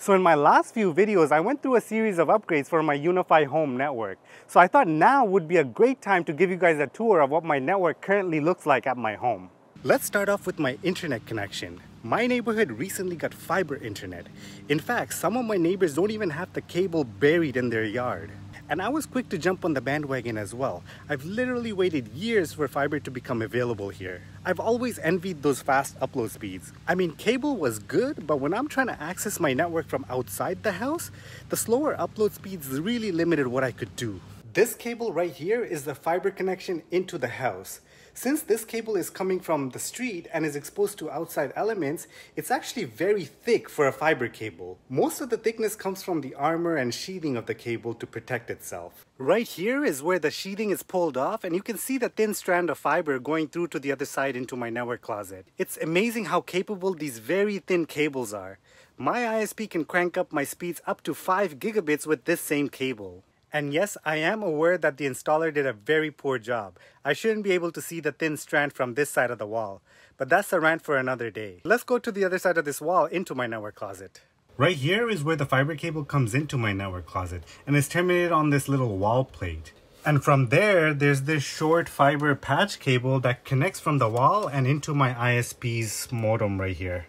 So in my last few videos, I went through a series of upgrades for my UniFi home network. So I thought now would be a great time to give you guys a tour of what my network currently looks like at my home. Let's start off with my internet connection. My neighborhood recently got fiber internet. In fact, some of my neighbors don't even have the cable buried in their yard. And I was quick to jump on the bandwagon as well. I've literally waited years for fiber to become available here. I've always envied those fast upload speeds. I mean, cable was good, but when I'm trying to access my network from outside the house, the slower upload speeds really limited what I could do. This cable right here is the fiber connection into the house. Since this cable is coming from the street and is exposed to outside elements, it's actually very thick for a fiber cable. Most of the thickness comes from the armor and sheathing of the cable to protect itself. Right here is where the sheathing is pulled off and you can see the thin strand of fiber going through to the other side into my network closet. It's amazing how capable these very thin cables are. My ISP can crank up my speeds up to 5 gigabits with this same cable. And yes, I am aware that the installer did a very poor job. I shouldn't be able to see the thin strand from this side of the wall. But that's a rant for another day. Let's go to the other side of this wall into my network closet. Right here is where the fiber cable comes into my network closet and is terminated on this little wall plate. And from there, there's this short fiber patch cable that connects from the wall and into my ISP's modem right here.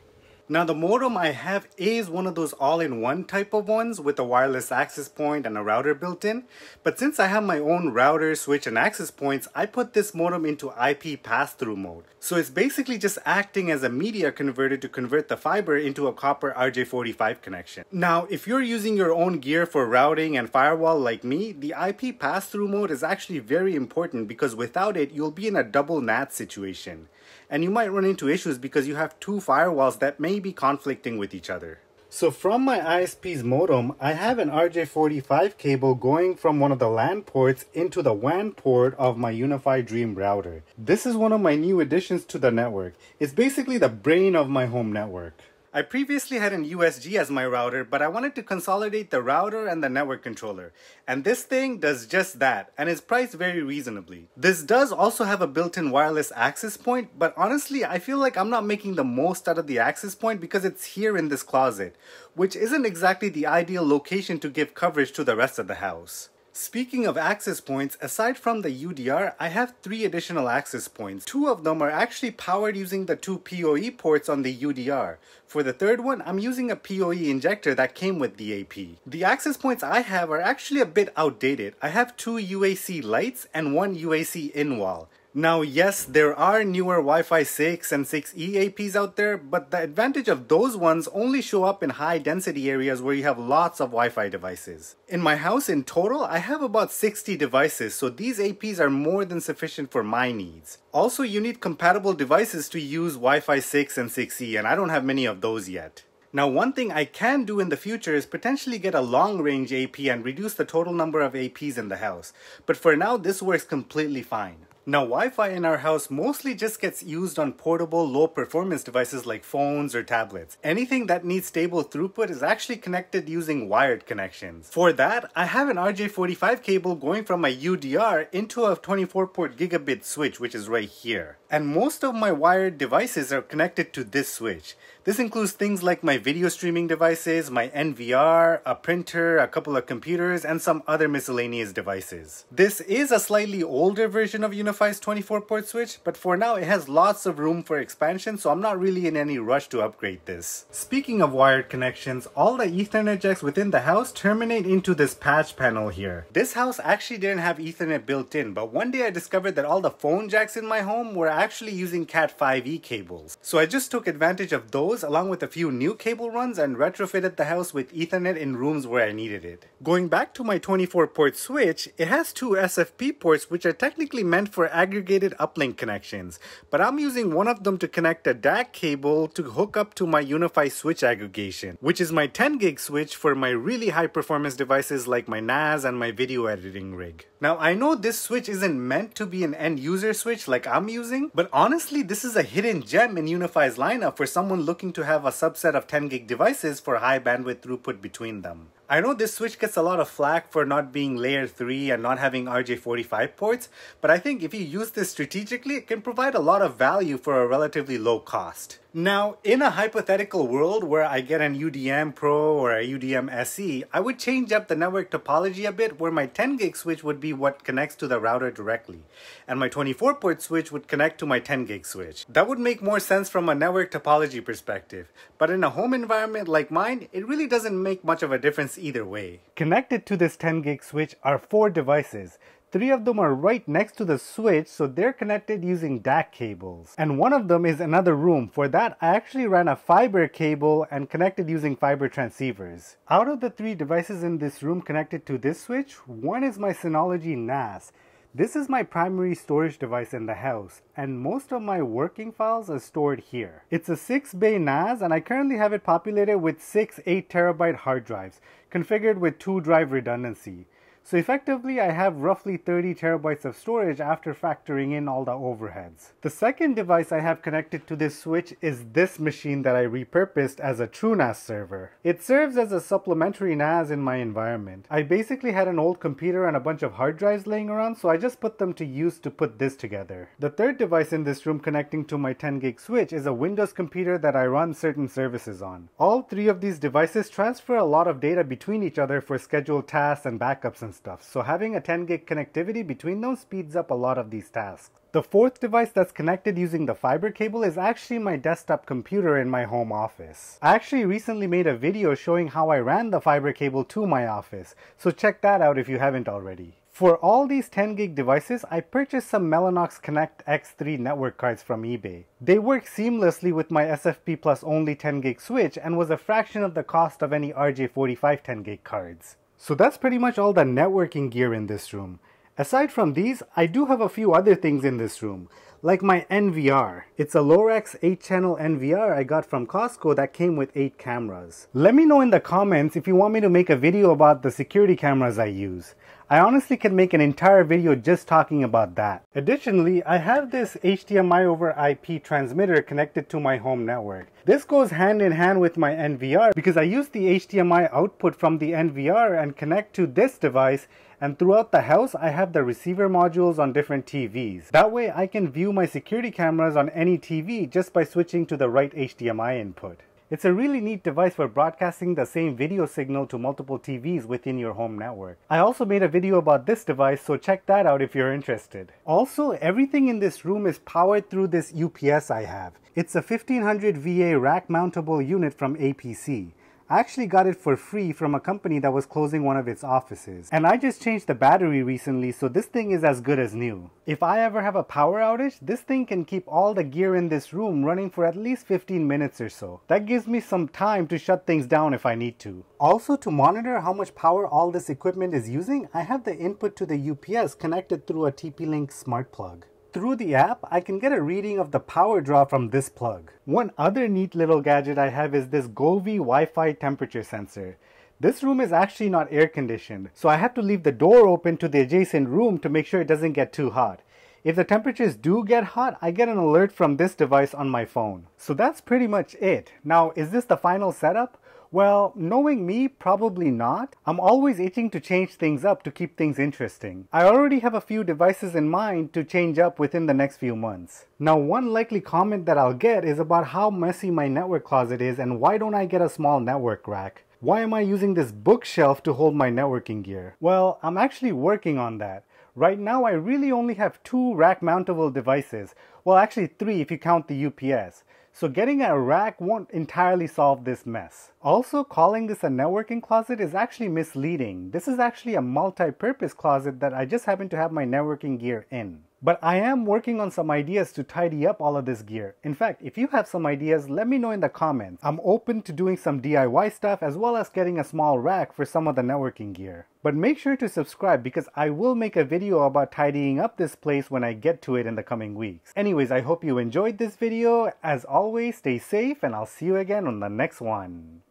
Now the modem I have is one of those all-in-one type of ones with a wireless access point and a router built in. But since I have my own router, switch, and access points, I put this modem into IP pass-through mode. So it's basically just acting as a media converter to convert the fiber into a copper RJ45 connection. Now, if you're using your own gear for routing and firewall like me, the IP pass-through mode is actually very important because without it, you'll be in a double NAT situation and you might run into issues because you have two firewalls that may be conflicting with each other. So from my ISP's modem, I have an RJ45 cable going from one of the LAN ports into the WAN port of my UniFi Dream router. This is one of my new additions to the network. It's basically the brain of my home network. I previously had an USG as my router, but I wanted to consolidate the router and the network controller. And this thing does just that, and is priced very reasonably. This does also have a built-in wireless access point, but honestly, I feel like I'm not making the most out of the access point because it's here in this closet, which isn't exactly the ideal location to give coverage to the rest of the house. Speaking of access points, aside from the UDR, I have three additional access points. Two of them are actually powered using the two PoE ports on the UDR. For the third one, I'm using a PoE injector that came with the AP. The access points I have are actually a bit outdated. I have two UAC lights and one UAC in wall. Now, yes, there are newer Wi-Fi 6 and 6E APs out there, but the advantage of those ones only show up in high density areas where you have lots of Wi-Fi devices. In my house in total, I have about 60 devices, so these APs are more than sufficient for my needs. Also, you need compatible devices to use Wi-Fi 6 and 6E, and I don't have many of those yet. Now one thing I can do in the future is potentially get a long range AP and reduce the total number of APs in the house. But for now, this works completely fine. Now Wi-Fi in our house mostly just gets used on portable low performance devices like phones or tablets. Anything that needs stable throughput is actually connected using wired connections. For that, I have an RJ45 cable going from my UDR into a 24 port gigabit switch which is right here. And most of my wired devices are connected to this switch. This includes things like my video streaming devices, my NVR, a printer, a couple of computers, and some other miscellaneous devices. This is a slightly older version of UniFi's 24-port switch, but for now it has lots of room for expansion, so I'm not really in any rush to upgrade this. Speaking of wired connections, all the Ethernet jacks within the house terminate into this patch panel here. This house actually didn't have Ethernet built in, but one day I discovered that all the phone jacks in my home were actually using Cat5e cables. So I just took advantage of those those along with a few new cable runs and retrofitted the house with ethernet in rooms where I needed it. Going back to my 24 port switch, it has two SFP ports which are technically meant for aggregated uplink connections, but I'm using one of them to connect a DAC cable to hook up to my UniFi switch aggregation, which is my 10 gig switch for my really high performance devices like my NAS and my video editing rig. Now I know this switch isn't meant to be an end user switch like I'm using, but honestly this is a hidden gem in UniFi's lineup for someone looking to have a subset of 10 gig devices for high bandwidth throughput between them. I know this switch gets a lot of flack for not being layer 3 and not having RJ45 ports, but I think if you use this strategically, it can provide a lot of value for a relatively low cost. Now, in a hypothetical world where I get an UDM Pro or a UDM SE, I would change up the network topology a bit where my 10 gig switch would be what connects to the router directly, and my 24 port switch would connect to my 10 gig switch. That would make more sense from a network topology perspective, but in a home environment like mine, it really doesn't make much of a difference either way. Connected to this 10 gig switch are four devices. Three of them are right next to the switch, so they're connected using DAC cables. And one of them is another room. For that, I actually ran a fiber cable and connected using fiber transceivers. Out of the three devices in this room connected to this switch, one is my Synology NAS. This is my primary storage device in the house, and most of my working files are stored here. It's a 6 bay NAS, and I currently have it populated with 6 8 terabyte hard drives, configured with 2 drive redundancy. So effectively, I have roughly 30 terabytes of storage after factoring in all the overheads. The second device I have connected to this switch is this machine that I repurposed as a TrueNAS server. It serves as a supplementary NAS in my environment. I basically had an old computer and a bunch of hard drives laying around, so I just put them to use to put this together. The third device in this room connecting to my 10 gig switch is a Windows computer that I run certain services on. All three of these devices transfer a lot of data between each other for scheduled tasks and backups and and stuff. So having a 10 gig connectivity between them speeds up a lot of these tasks. The fourth device that's connected using the fiber cable is actually my desktop computer in my home office. I actually recently made a video showing how I ran the fiber cable to my office, so check that out if you haven't already. For all these 10 gig devices, I purchased some Mellanox Connect X3 network cards from eBay. They work seamlessly with my SFP Plus only 10 gig switch and was a fraction of the cost of any RJ45 10 gig cards. So that's pretty much all the networking gear in this room. Aside from these, I do have a few other things in this room, like my NVR. It's a Lorex 8-channel NVR I got from Costco that came with 8 cameras. Let me know in the comments if you want me to make a video about the security cameras I use. I honestly can make an entire video just talking about that. Additionally, I have this HDMI over IP transmitter connected to my home network. This goes hand in hand with my NVR because I use the HDMI output from the NVR and connect to this device and throughout the house I have the receiver modules on different TVs. That way I can view my security cameras on any TV just by switching to the right HDMI input. It's a really neat device for broadcasting the same video signal to multiple TVs within your home network. I also made a video about this device, so check that out if you're interested. Also, everything in this room is powered through this UPS I have. It's a 1500 VA rack mountable unit from APC. I actually got it for free from a company that was closing one of its offices. And I just changed the battery recently, so this thing is as good as new. If I ever have a power outage, this thing can keep all the gear in this room running for at least 15 minutes or so. That gives me some time to shut things down if I need to. Also, to monitor how much power all this equipment is using, I have the input to the UPS connected through a TP-Link smart plug. Through the app, I can get a reading of the power draw from this plug. One other neat little gadget I have is this Govee Wi-Fi temperature sensor. This room is actually not air conditioned, so I have to leave the door open to the adjacent room to make sure it doesn't get too hot. If the temperatures do get hot, I get an alert from this device on my phone. So that's pretty much it. Now, is this the final setup? Well, knowing me, probably not. I'm always itching to change things up to keep things interesting. I already have a few devices in mind to change up within the next few months. Now, one likely comment that I'll get is about how messy my network closet is and why don't I get a small network rack? Why am I using this bookshelf to hold my networking gear? Well, I'm actually working on that. Right now, I really only have two rack mountable devices. Well, actually three if you count the UPS. So getting a rack won't entirely solve this mess. Also, calling this a networking closet is actually misleading. This is actually a multi-purpose closet that I just happen to have my networking gear in. But I am working on some ideas to tidy up all of this gear. In fact, if you have some ideas, let me know in the comments. I'm open to doing some DIY stuff as well as getting a small rack for some of the networking gear. But make sure to subscribe because I will make a video about tidying up this place when I get to it in the coming weeks. Anyways, I hope you enjoyed this video. As always, stay safe and I'll see you again on the next one.